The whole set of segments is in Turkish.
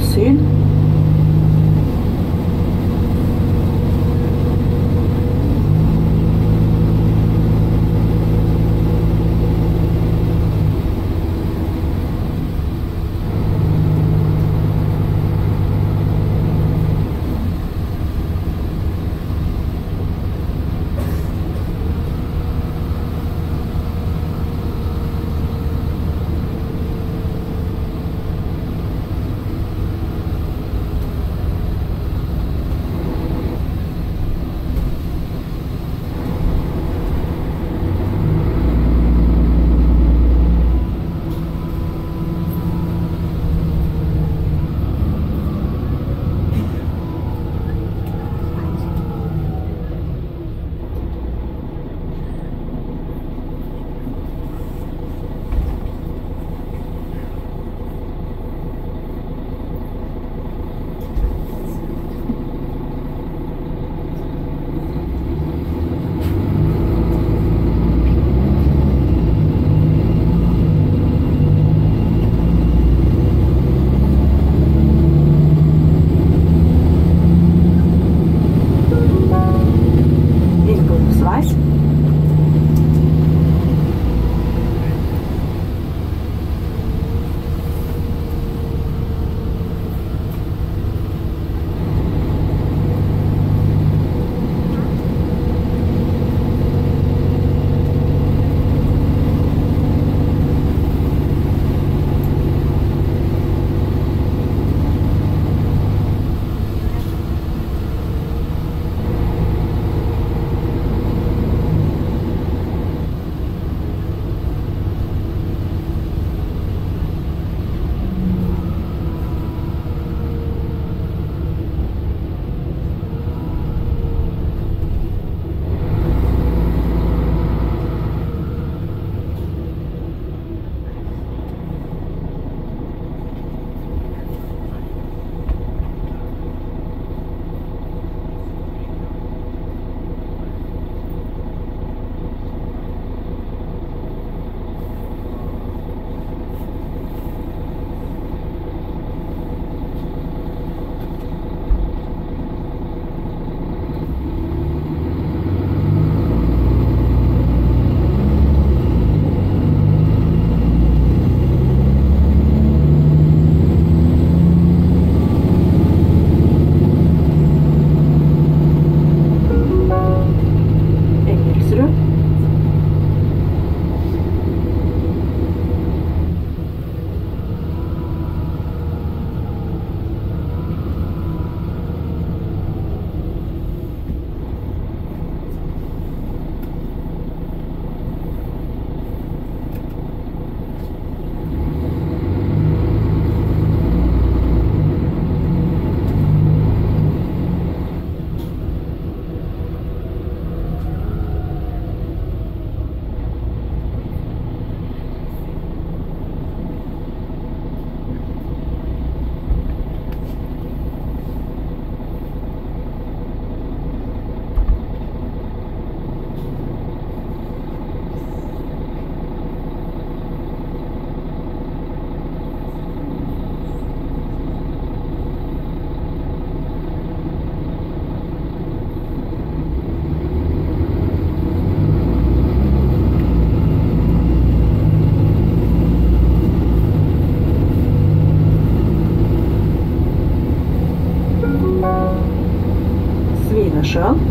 soon. хорошо.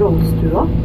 Svinesjøen. Trollstua